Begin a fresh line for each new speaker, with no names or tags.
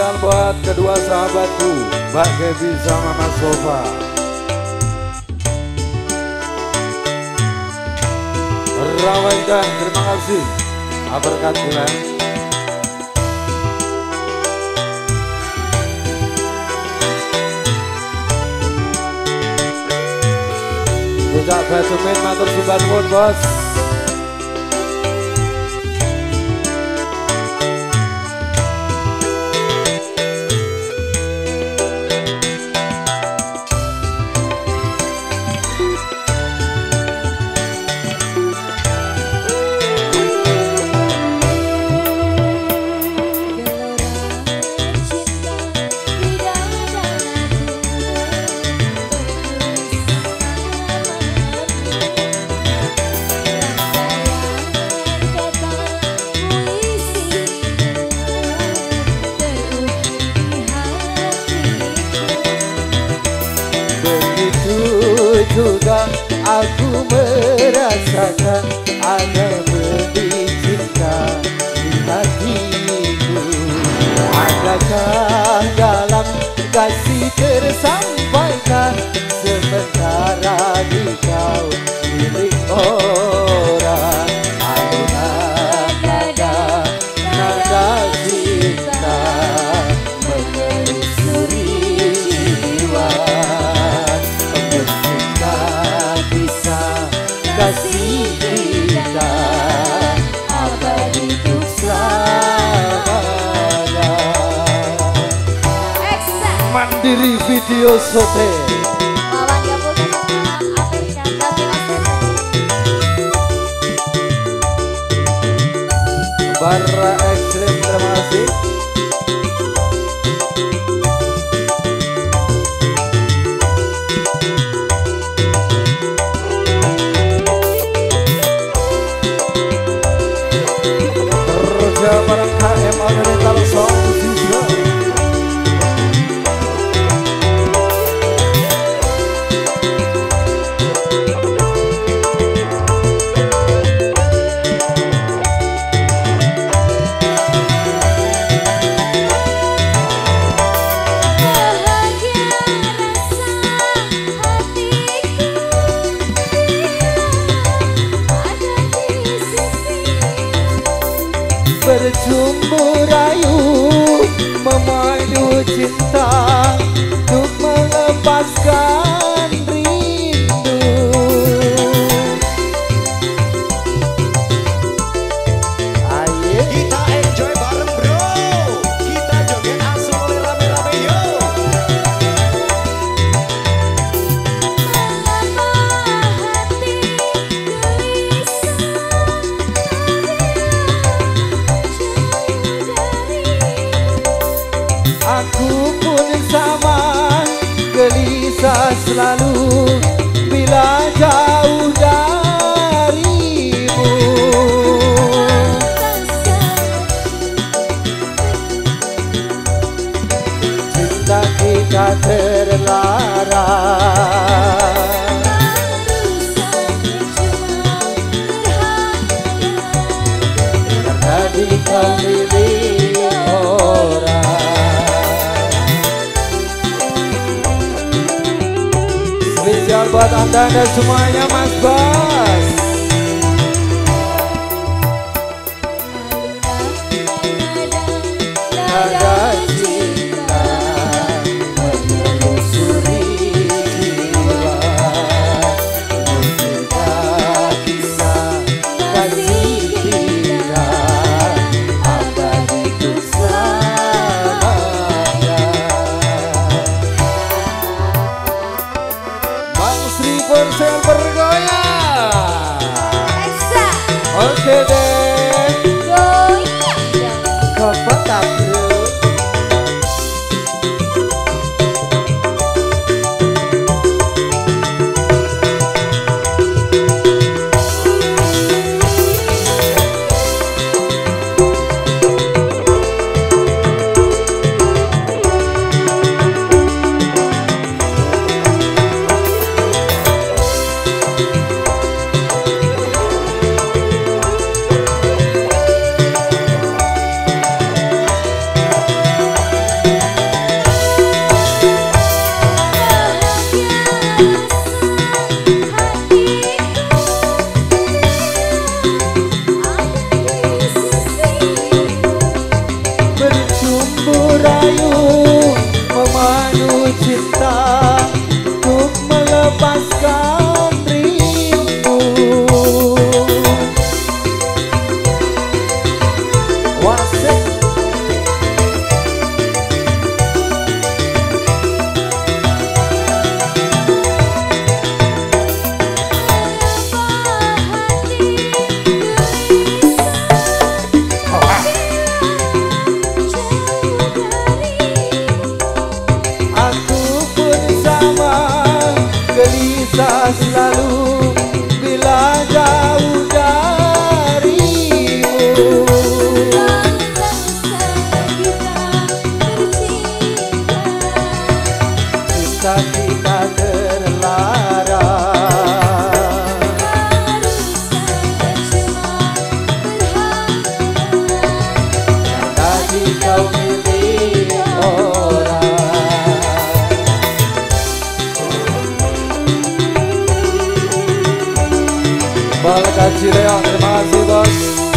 Spesial buat kedua sahabatku Mbak Kevi sama Mas Sofa. Rawaikan terima kasih. Abarkat bulan Buka batu min matur sumbat bos juga aku merasakan ada benih cinta di hatiku. Adakah dalam kasih tersampaikan sementara di kau milik Mandiri Video Sote. Barra Ekstrim terima kasih cinta Aku pun sama gelisah selalu. Bila jauh darimu. Cinta kita terlarang anda semuanya Mas Bas
Balakan Cileon, terima kasih